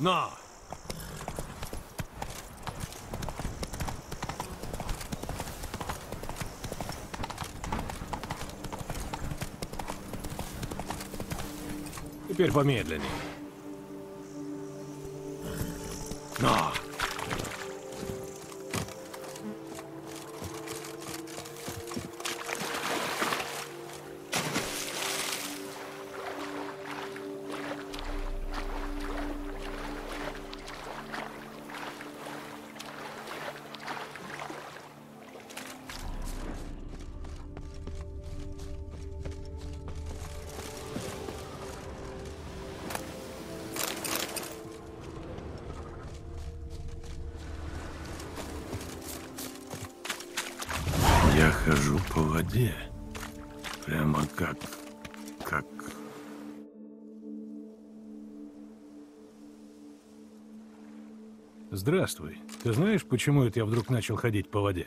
На! Теперь помедленнее. Здравствуй. Ты знаешь, почему это я вдруг начал ходить по воде?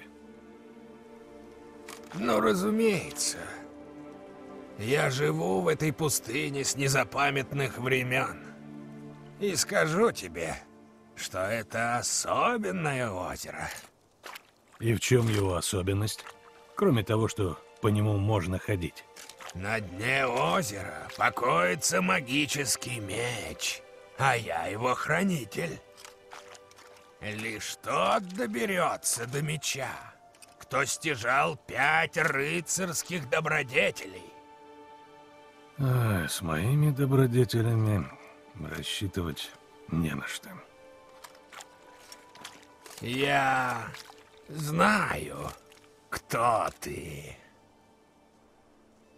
Ну, разумеется. Я живу в этой пустыне с незапамятных времен. И скажу тебе, что это особенное озеро. И в чем его особенность? Кроме того, что по нему можно ходить. На дне озера покоится магический меч, а я его хранитель. Лишь тот доберется до меча, кто стяжал пять рыцарских добродетелей. А, с моими добродетелями рассчитывать не на что. Я знаю, кто ты.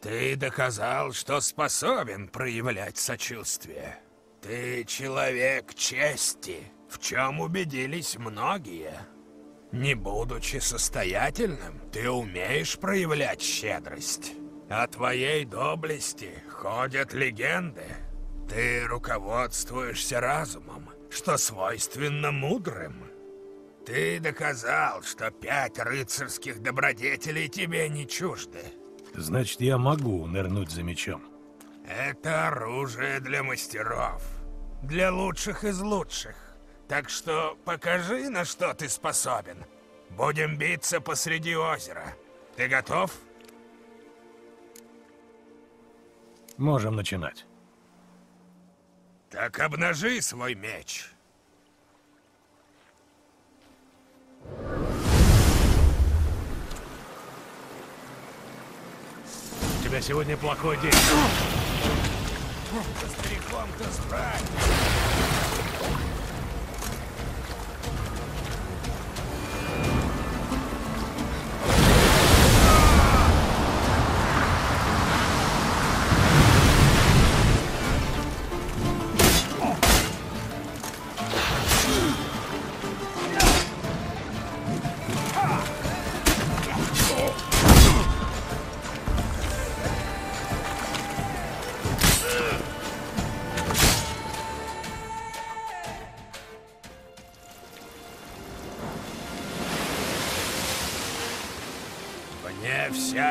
Ты доказал, что способен проявлять сочувствие. Ты человек чести, в чем убедились многие. Не будучи состоятельным, ты умеешь проявлять щедрость. О твоей доблести ходят легенды. Ты руководствуешься разумом, что свойственно мудрым. Ты доказал, что пять рыцарских добродетелей тебе не чужды. Значит, я могу нырнуть за мечом. Это оружие для мастеров. Для лучших из лучших. Так что покажи, на что ты способен. Будем биться посреди озера. Ты готов? Можем начинать. Так обнажи свой меч. У тебя сегодня плохой день. Со стариком-то справь.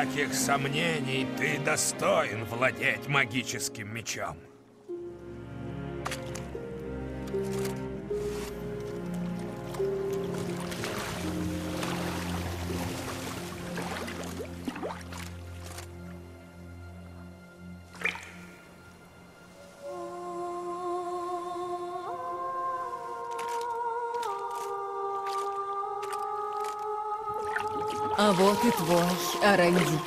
Всяких сомнений, ты достоин владеть магическим мечом. А вот и твой Арандит.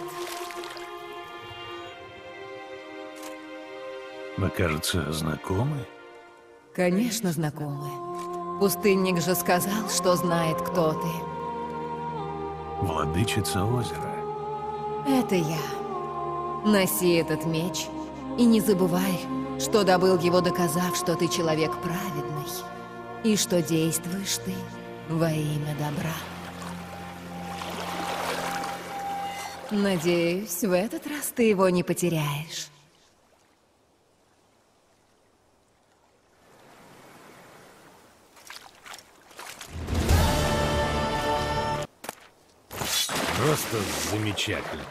Мы, кажется, знакомы. Конечно, знакомые. Пустынник же сказал, что знает, кто ты. Владычица озера. Это я. Носи этот меч и не забывай, что добыл его, доказав, что ты человек праведный и что действуешь ты во имя добра. Надеюсь, в этот раз ты его не потеряешь. Просто замечательно.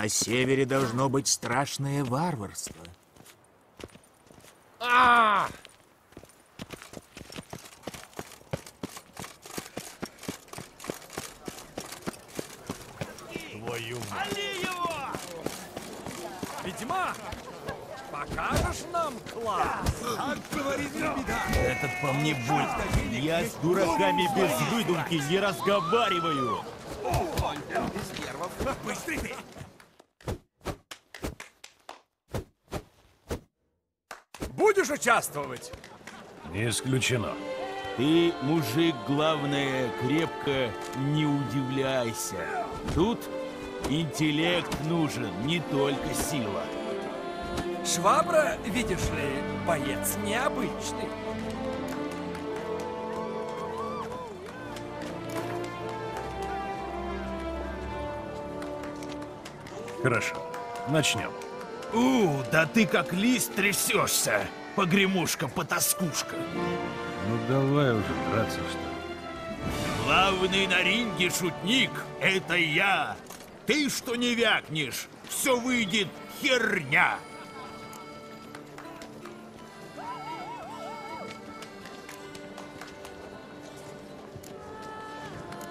На севере должно быть страшное варварство. Твою его! Ведьма! Покажешь нам класс? Так говорит беда. Этот по мне боль. Я с дураками без выдумки не разговариваю. Быстрый ты! Будешь участвовать? Не исключено. Ты, мужик, главное, крепко не удивляйся. Тут интеллект нужен, не только сила. Швабра, видишь ли, боец необычный. Хорошо. Начнем. У, да ты как лист трясешься, погремушка-потаскушка. Ну давай уже драться, что ли. Главный на ринге шутник — это я. Ты что не вякнешь, все выйдет херня.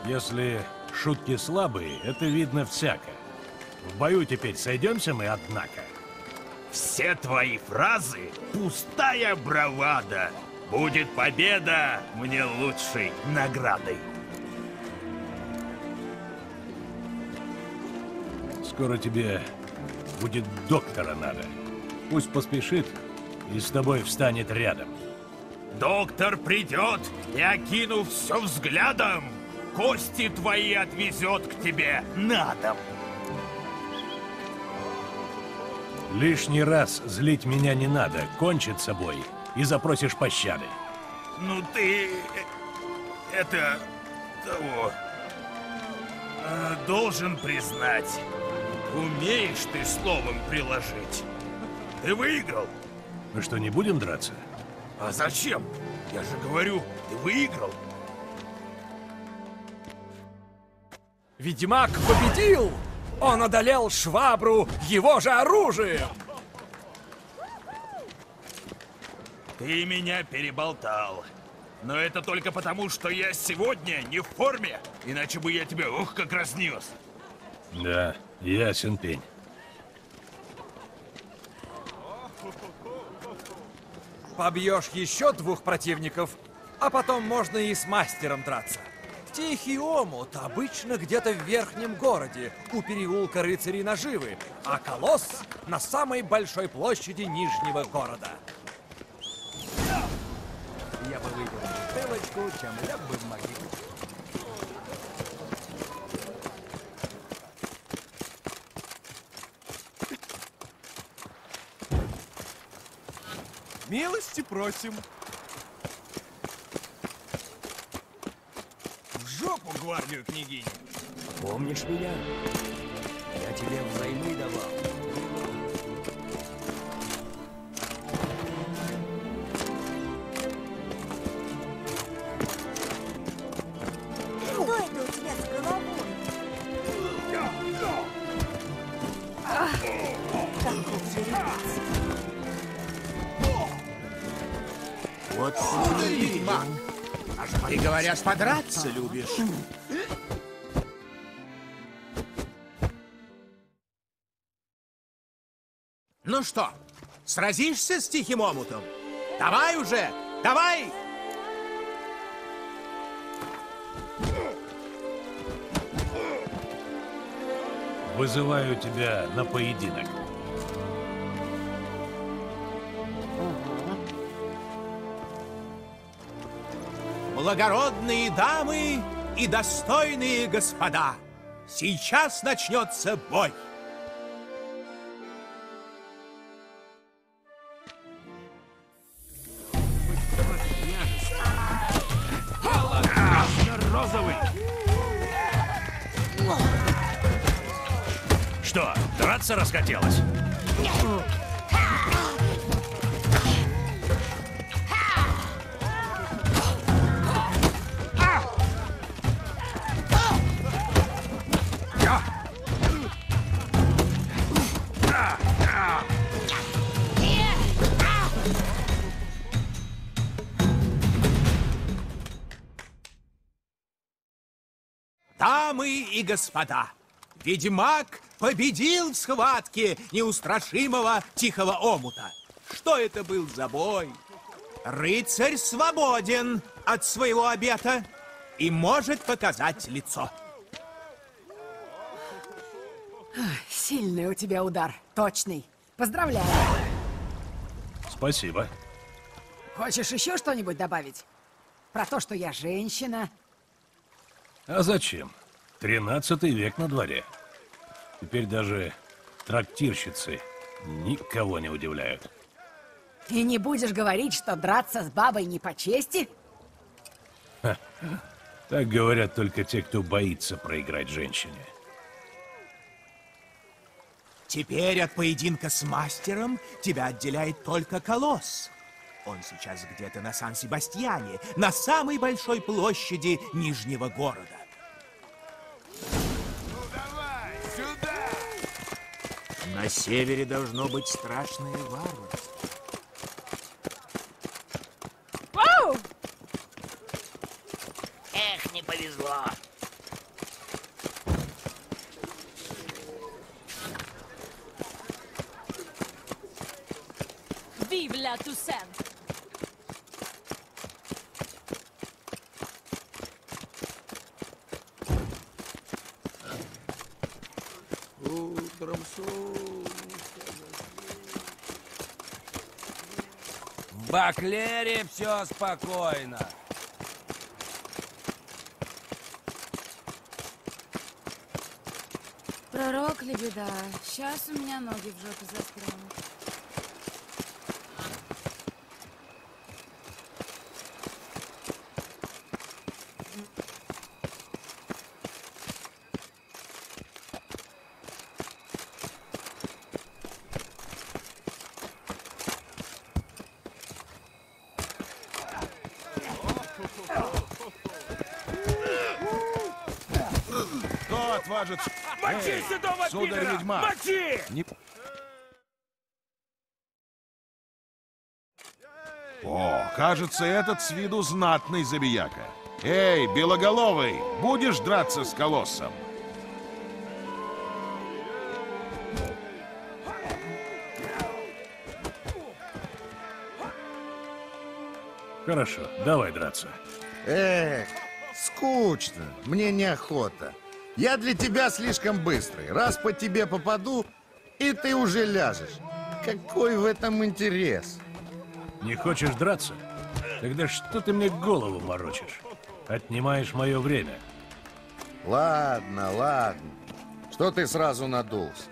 Если шутки слабые, это видно всяко. В бою теперь сойдемся мы, однако. Все твои фразы — пустая бравада. Будет победа мне лучшей наградой. Скоро тебе будет доктора надо. Пусть поспешит и с тобой встанет рядом. Доктор придет и, окинув все взглядом, кости твои отвезет к тебе на дом. Лишний раз злить меня не надо, кончит собой и запросишь пощады. Ну ты... э, это... того... э, Должен признать, умеешь ты словом приложить. Ты выиграл. Мы что, не будем драться? А зачем? Я же говорю, ты выиграл. Ведьмак победил! Он одолел швабру его же оружием! Ты меня переболтал. Но это только потому, что я сегодня не в форме. Иначе бы я тебя, ух, как разнес. Да, ясен пень. Побьешь еще двух противников, а потом можно и с мастером драться. Тихий омут обычно где-то в верхнем городе, у переулка рыцарей наживы, а колосс на самой большой площади нижнего города. Я бы выпил бутылочку, чем лег бы в могилу. Милости просим. В жопу гвардию княгини. Помнишь меня? Я тебе взаймы давал. Что это у тебя с головой? Вот ты, ведьмак. Ты, говорят, подраться любишь. Ну что, Сразишься с тихим омутом? Давай уже! Давай! Вызываю тебя на поединок. Благородные дамы и достойные господа, сейчас начнется бой. Драться расхотелось? Дамы и господа, Ведьмак победил в схватке неустрашимого тихого омута. Что это был за бой? Рыцарь свободен от своего обета и может показать лицо. Сильный у тебя удар, точный. Поздравляю. Спасибо. Хочешь еще что-нибудь добавить? Про то, что я женщина? А зачем? Тринадцатый век на дворе. Теперь даже трактирщицы никого не удивляют. И не будешь говорить, что драться с бабой не по чести? Так говорят только те, кто боится проиграть женщине. Теперь от поединка с мастером тебя отделяет только колосс. Он сейчас где-то на Сан-Себастьяне, на самой большой площади Нижнего города. На севере должно быть страшное варварство. Эх, не повезло. Vive la Toussaint В Баклере все спокойно. Пророк ли беда? Сейчас у меня ноги в жопе застрянут. Кто отважится? Сударь! Мочи! Не... О, кажется, этот с виду знатный забияка. Эй, белоголовый, будешь драться с колоссом? Хорошо, давай драться. Эх, скучно, мне неохота. Я для тебя слишком быстрый. Раз по тебе попаду, и ты уже ляжешь. Какой в этом интерес? Не хочешь драться? Тогда что ты мне голову морочишь? Отнимаешь мое время. Ладно, ладно. Что ты сразу надулся?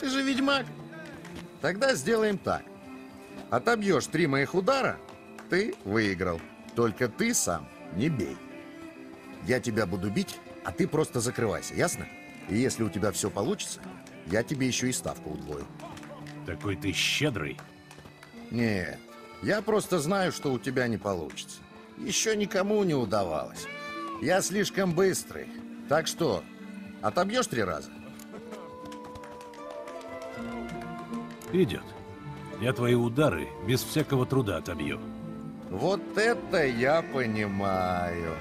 Ты же ведьмак. Тогда сделаем так. Отобьешь три моих удара, ты выиграл. Только ты сам не бей. Я тебя буду бить, а ты просто закрывайся, ясно? И если у тебя все получится, я тебе еще и ставку удвою. Такой ты щедрый. Нет, я просто знаю, что у тебя не получится. Еще никому не удавалось. Я слишком быстрый. Так что, отобьешь три раза? Идет. Я твои удары без всякого труда отобью. Вот это я понимаю.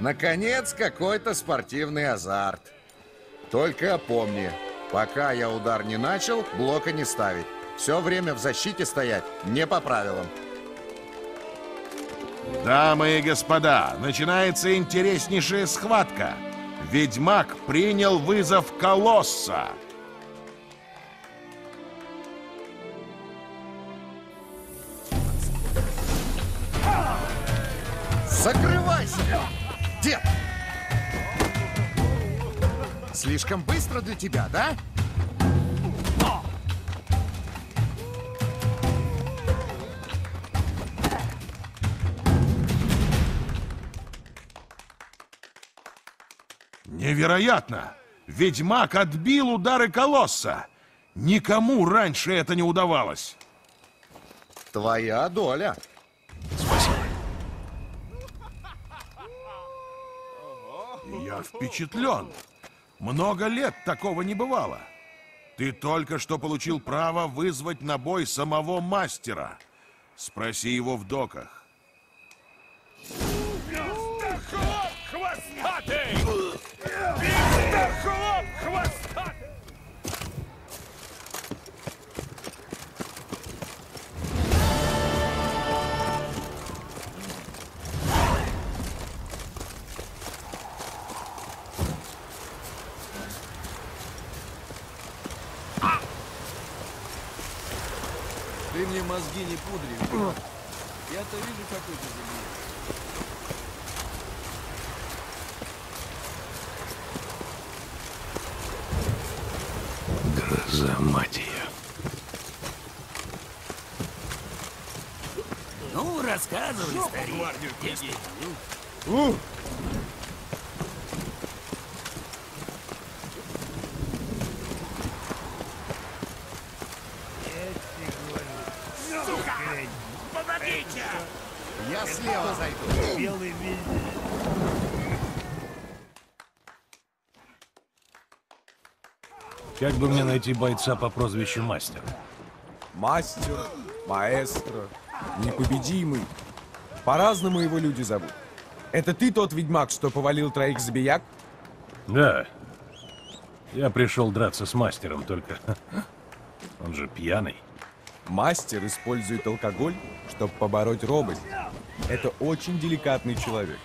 Наконец, какой-то спортивный азарт. Только помни, пока я удар не начал, блока не ставить. Все время в защите стоять не по правилам. Дамы и господа, начинается интереснейшая схватка. Ведьмак принял вызов Колосса. Закрывайся! Дед! Слишком быстро для тебя, да? Невероятно! Ведьмак отбил удары Колосса. Никому раньше это не удавалось. Твоя доля. Впечатлен. Много лет такого не бывало. Ты только что получил право вызвать на бой самого мастера. Спроси его в доках. Хвостатый! Мне мозги не пудри. Я-то вижу, какой ты забияк. Гроза, мать ее. Ну, рассказывай, старик. Если- Я слева зайду. Как бы мне найти бойца по прозвищу Мастер? Мастер, маэстро, непобедимый. По-разному его люди зовут. Это ты тот ведьмак, что повалил троих забияк? Да. Я пришел драться с мастером, только... Он же пьяный. Мастер использует алкоголь, чтобы побороть робость. Это очень деликатный человек.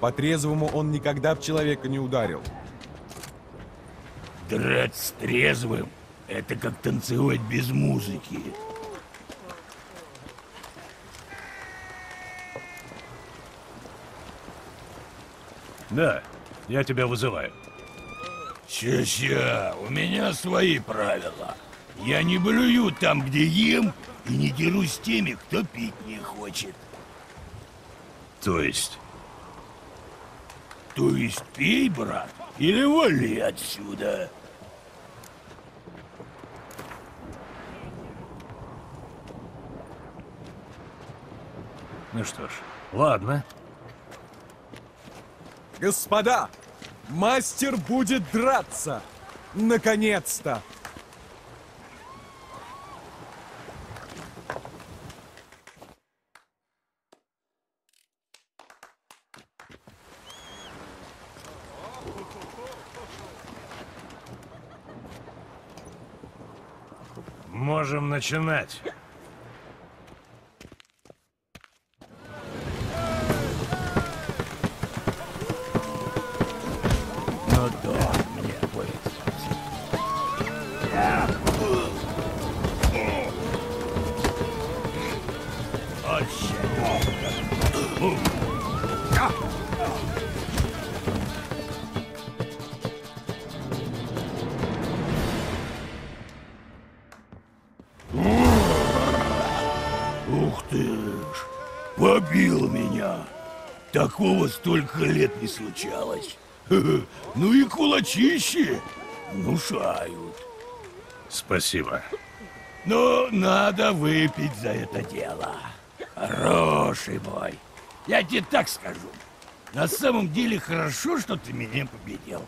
По-трезвому он никогда в человека не ударил. Драться трезвым — это как танцевать без музыки. Да, я тебя вызываю. Ща-ща, у меня свои правила. Я не блюю там, где ем, и не дерусь с теми, кто пить не хочет. То есть... То есть пей, брат, или вали отсюда. Ну что ж, ладно. Господа, мастер будет драться! Наконец-то! Можем начинать. Столько лет не случалось. Ну и кулачище внушают. Спасибо. Но надо выпить за это дело. Хороший мой. Я тебе так скажу. На самом деле хорошо, что ты меня победил.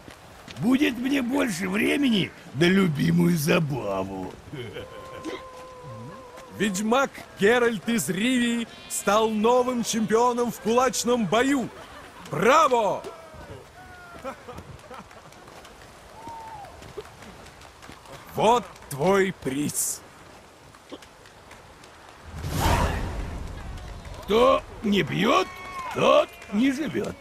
Будет мне больше времени на любимую забаву. Ведьмак Геральт из Ривии стал новым чемпионом в кулачном бою. Браво! Вот твой приз. Кто не бьет, тот не живет.